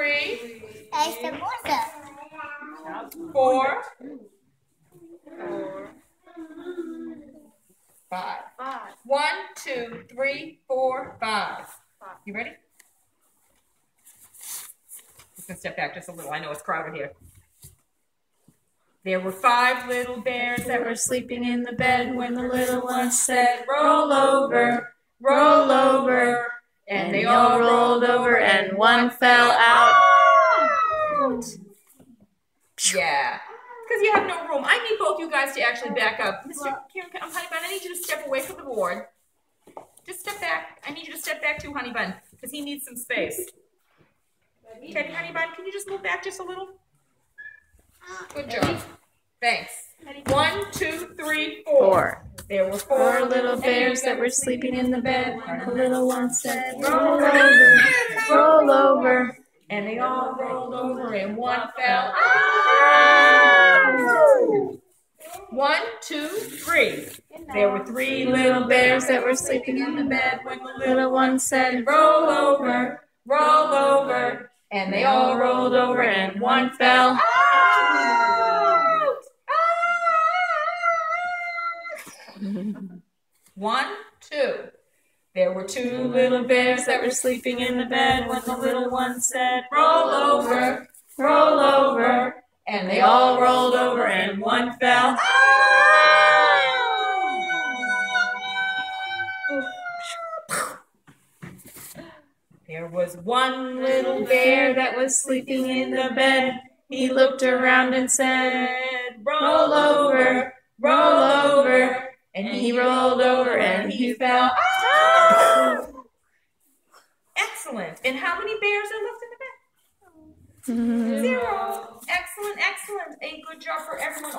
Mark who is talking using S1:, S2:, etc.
S1: three,
S2: Esta bolsa.
S1: four, five.
S3: Five.
S1: One, two, three, four, five.
S3: Five.
S1: You ready? Just gonna step back just a little. I know it's crowded here. There were five little bears that were sleeping in the bed when the little one said, Roll over, roll over. And they all rolled over and one fell out. Yeah. Because you have no room. I need both you guys to actually back up. Mr. Kieran, I'm Honey Bun, I need you to step away from the board. Just step back. I need you to step back too, Honey Bun, because he needs some space. Teddy Honey Bun, can you just move back just a little? Good job. Thanks. One, two, three, four.
S3: Four.
S1: There were four
S3: little bears that were sleeping in the bed the little one said, Roll over, roll over.
S1: And they all rolled over and one fell. Ah! One, two, three. There were three little bears that were sleeping in the bed when the little one said, Roll over, roll over. And they all rolled over and one fell. One, two. There were two little bears that were sleeping in the bed when the little one said, Roll over, roll over. And they all rolled over and one fell. There was one little bear that was sleeping in the bed. He looked around and said, Roll over, roll over. And he rolled over and he fell. Excellent. And how many bears are left in the bed? Mm-hmm. Zero. Excellent, excellent. A good job for everyone.